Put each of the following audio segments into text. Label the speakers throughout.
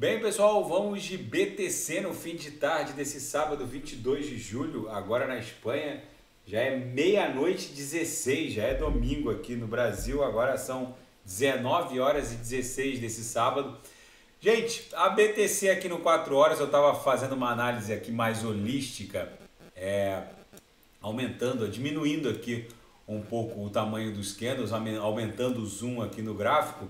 Speaker 1: Bem, pessoal, vamos de BTC no fim de tarde desse sábado 22 de julho, agora na Espanha. Já é meia-noite 16, já é domingo aqui no Brasil, agora são 19 horas e 16 desse sábado. Gente, a BTC aqui no 4 horas eu estava fazendo uma análise aqui mais holística, é, aumentando, diminuindo aqui um pouco o tamanho dos candles, aumentando o zoom aqui no gráfico.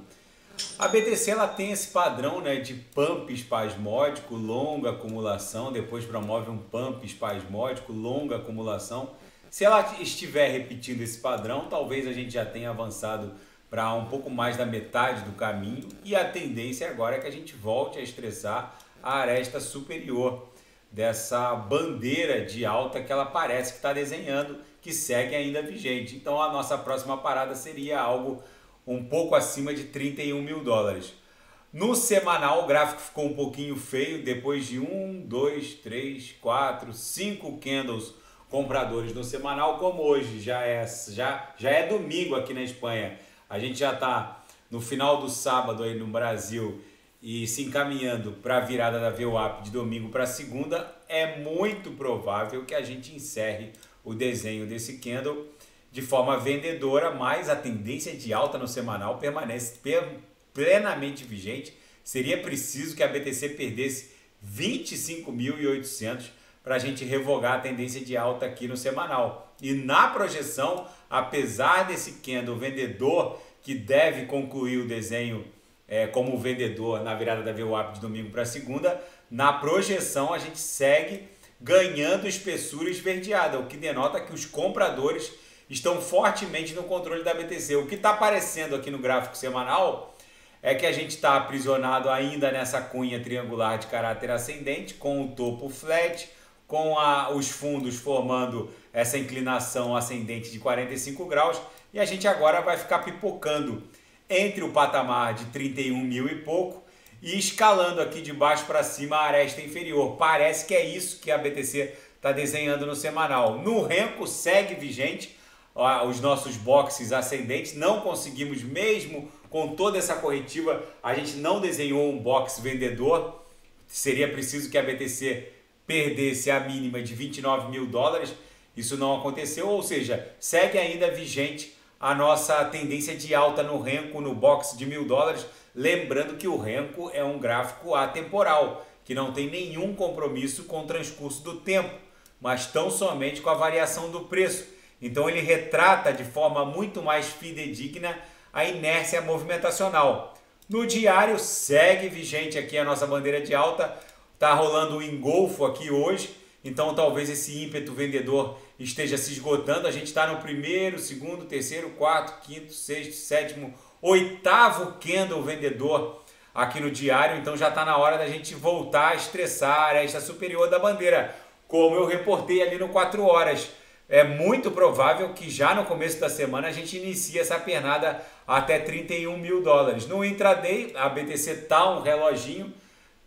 Speaker 1: A BTC ela tem esse padrão né, de pump espasmódico, longa acumulação, depois promove um pump espasmódico, longa acumulação. Se ela estiver repetindo esse padrão, talvez a gente já tenha avançado para um pouco mais da metade do caminho e a tendência agora é que a gente volte a estressar a aresta superior dessa bandeira de alta que ela parece que está desenhando, que segue ainda vigente. Então a nossa próxima parada seria algo um pouco acima de 31 mil dólares. No semanal, o gráfico ficou um pouquinho feio depois de um, dois, três, quatro, cinco candles compradores no semanal, como hoje já é, já, já é domingo aqui na Espanha. A gente já está no final do sábado aí no Brasil e se encaminhando para a virada da VWAP de domingo para segunda, é muito provável que a gente encerre o desenho desse candle de forma vendedora, mas a tendência de alta no semanal permanece plenamente vigente. Seria preciso que a BTC perdesse 25.800 para a gente revogar a tendência de alta aqui no semanal. E na projeção, apesar desse candle vendedor que deve concluir o desenho é, como vendedor na virada da VWAP de domingo para segunda, na projeção a gente segue ganhando espessura esverdeada, o que denota que os compradores estão fortemente no controle da BTC. O que está aparecendo aqui no gráfico semanal é que a gente está aprisionado ainda nessa cunha triangular de caráter ascendente, com o topo flat, com a, os fundos formando essa inclinação ascendente de 45 graus, e a gente agora vai ficar pipocando entre o patamar de 31 mil e pouco e escalando aqui de baixo para cima a aresta inferior. Parece que é isso que a BTC está desenhando no semanal. No Renko segue vigente os nossos boxes ascendentes, não conseguimos mesmo com toda essa corretiva, a gente não desenhou um box vendedor, seria preciso que a BTC perdesse a mínima de 29 mil dólares, isso não aconteceu, ou seja, segue ainda vigente a nossa tendência de alta no Renko, no box de mil dólares, lembrando que o Renko é um gráfico atemporal, que não tem nenhum compromisso com o transcurso do tempo, mas tão somente com a variação do preço. Então ele retrata de forma muito mais fidedigna a inércia movimentacional. No diário segue vigente aqui a nossa bandeira de alta, está rolando o engolfo aqui hoje, então talvez esse ímpeto vendedor esteja se esgotando. A gente está no primeiro, segundo, terceiro, quarto, quinto, sexto, sétimo, oitavo candle vendedor aqui no diário, então já está na hora da gente voltar a estressar esta superior da bandeira, como eu reportei ali no 4 horas é muito provável que já no começo da semana a gente inicie essa pernada até 31 mil dólares. No intraday, a BTC tá um reloginho,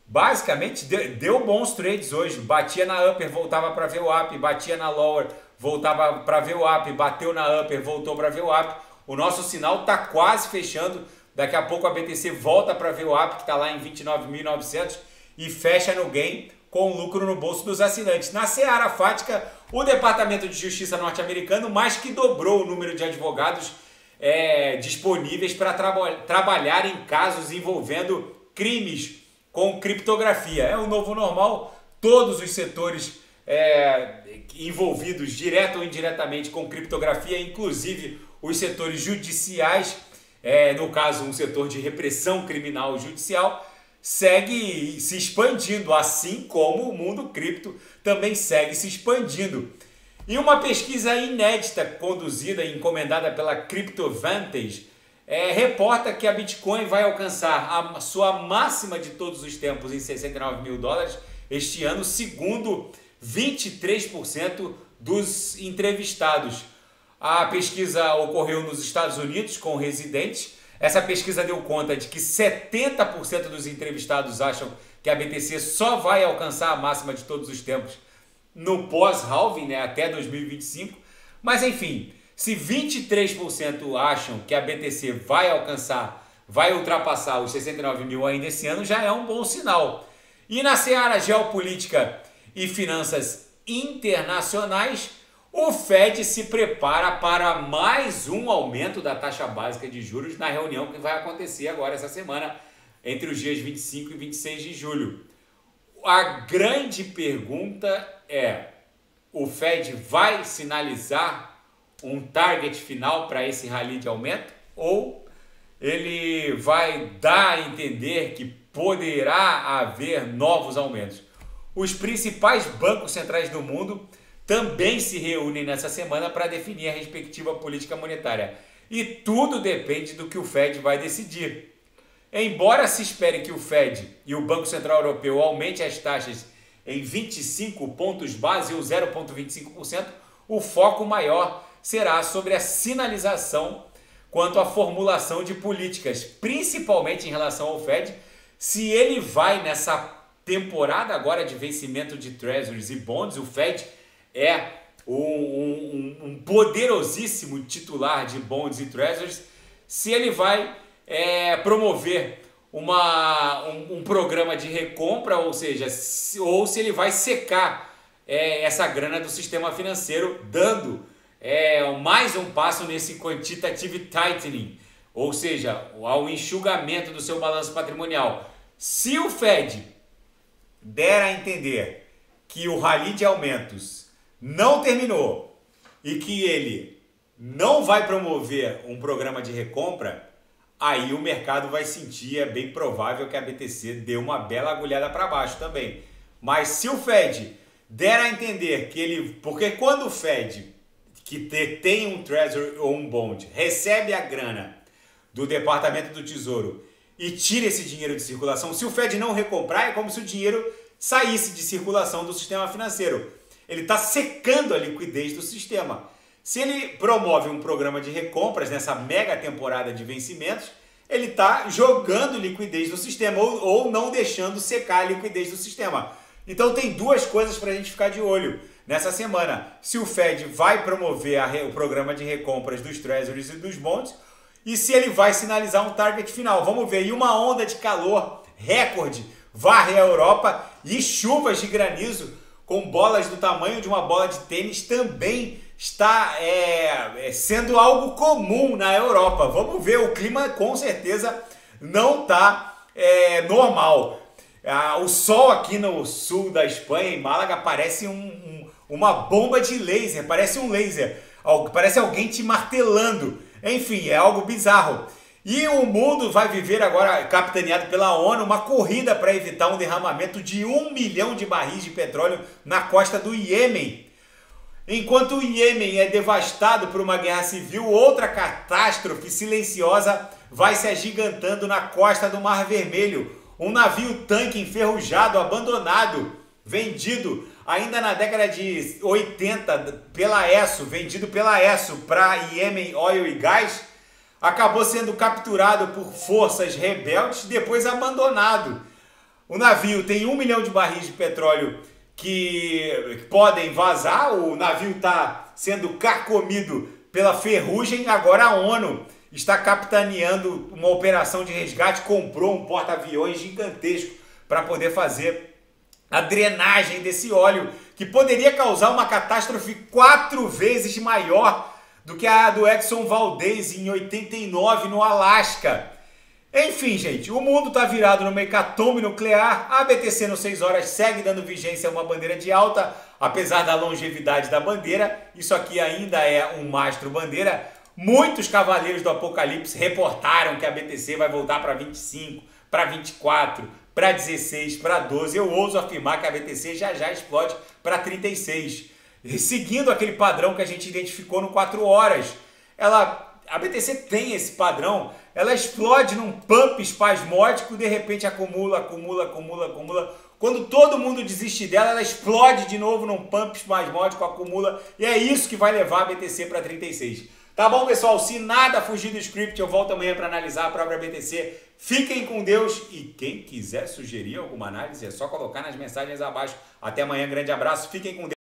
Speaker 1: basicamente deu bons trades hoje. Batia na upper, voltava para ver o up, batia na lower, voltava para ver o up, bateu na upper, voltou para ver o up. O nosso sinal tá quase fechando. Daqui a pouco a BTC volta para ver o up, que está lá em 29.900 e fecha no gain com lucro no bolso dos assinantes. Na Seara Fática, o Departamento de Justiça norte-americano mais que dobrou o número de advogados é, disponíveis para traba trabalhar em casos envolvendo crimes com criptografia. É o novo normal, todos os setores é, envolvidos direto ou indiretamente com criptografia, inclusive os setores judiciais, é, no caso, um setor de repressão criminal judicial segue se expandindo, assim como o mundo cripto também segue se expandindo. E uma pesquisa inédita conduzida e encomendada pela CryptoVantage é, reporta que a Bitcoin vai alcançar a sua máxima de todos os tempos em 69 mil dólares este ano, segundo 23% dos entrevistados. A pesquisa ocorreu nos Estados Unidos com residentes essa pesquisa deu conta de que 70% dos entrevistados acham que a BTC só vai alcançar a máxima de todos os tempos no pós-halving, né, até 2025. Mas enfim, se 23% acham que a BTC vai alcançar vai ultrapassar os 69 mil ainda esse ano, já é um bom sinal. E na seara geopolítica e finanças internacionais, o Fed se prepara para mais um aumento da taxa básica de juros na reunião que vai acontecer agora essa semana, entre os dias 25 e 26 de julho. A grande pergunta é: o Fed vai sinalizar um target final para esse rally de aumento ou ele vai dar a entender que poderá haver novos aumentos? Os principais bancos centrais do mundo também se reúnem nessa semana para definir a respectiva política monetária. E tudo depende do que o Fed vai decidir. Embora se espere que o Fed e o Banco Central Europeu aumente as taxas em 25 pontos base ou 0,25%, o foco maior será sobre a sinalização quanto à formulação de políticas, principalmente em relação ao Fed, se ele vai nessa temporada agora de vencimento de treasuries e bonds, o Fed é um, um, um poderosíssimo titular de bonds e treasuries, se ele vai é, promover uma, um, um, programa de recompra, ou seja, se, ou se ele vai secar é, essa grana do sistema financeiro, dando é, mais um passo nesse quantitative tightening, ou seja, ao enxugamento do seu balanço patrimonial. Se o Fed der a entender que o rally de aumentos não terminou e que ele não vai promover um programa de recompra, aí o mercado vai sentir, é bem provável que a BTC dê uma bela agulhada para baixo também. Mas se o Fed der a entender que ele. Porque quando o Fed, que tem um Treasury ou um bond, recebe a grana do Departamento do Tesouro e tira esse dinheiro de circulação, se o Fed não recomprar, é como se o dinheiro saísse de circulação do sistema financeiro. Ele está secando a liquidez do sistema. Se ele promove um programa de recompras nessa mega temporada de vencimentos, ele está jogando liquidez no sistema ou, ou não deixando secar a liquidez do sistema. Então tem duas coisas para a gente ficar de olho nessa semana. Se o Fed vai promover a, o programa de recompras dos treasuries e dos bonds e se ele vai sinalizar um target final. Vamos ver. E uma onda de calor recorde varre a Europa e chuvas de granizo com bolas do tamanho de uma bola de tênis também está é, é, sendo algo comum na Europa. Vamos ver, o clima com certeza não está é, normal. Ah, o sol aqui no sul da Espanha, em Málaga, parece um, um, uma bomba de laser, parece um laser, parece alguém te martelando. Enfim, é algo bizarro. E o mundo vai viver agora, capitaneado pela ONU, uma corrida para evitar um derramamento de um milhão de barris de petróleo na costa do Iêmen. Enquanto o Iêmen é devastado por uma guerra civil, outra catástrofe silenciosa vai se agigantando na costa do Mar Vermelho. Um navio tanque enferrujado, abandonado, vendido ainda na década de 80 pela ESSO, vendido pela ESSO para Yemen Oil e Gás, acabou sendo capturado por forças rebeldes e depois abandonado. O navio tem um milhão de barris de petróleo que podem vazar, o navio está sendo carcomido pela ferrugem, agora a ONU está capitaneando uma operação de resgate, comprou um porta-aviões gigantesco para poder fazer a drenagem desse óleo, que poderia causar uma catástrofe quatro vezes maior do que a do Exxon Valdez em 89 no Alasca. Enfim, gente, o mundo está virado no mecatombe nuclear. A BTC no 6 horas segue dando vigência a uma bandeira de alta, apesar da longevidade da bandeira. Isso aqui ainda é um mastro bandeira. Muitos cavaleiros do apocalipse reportaram que a BTC vai voltar para 25, para 24, para 16, para 12. Eu ouso afirmar que a BTC já já explode para 36 seguindo aquele padrão que a gente identificou no 4 horas. Ela, a BTC tem esse padrão, ela explode num pump espasmódico, de repente acumula, acumula, acumula, acumula. Quando todo mundo desiste dela, ela explode de novo num pump espasmódico, acumula, e é isso que vai levar a BTC para 36. Tá bom, pessoal? Se nada fugir do script, eu volto amanhã para analisar a própria BTC. Fiquem com Deus e quem quiser sugerir alguma análise é só colocar nas mensagens abaixo. Até amanhã, grande abraço, fiquem com Deus.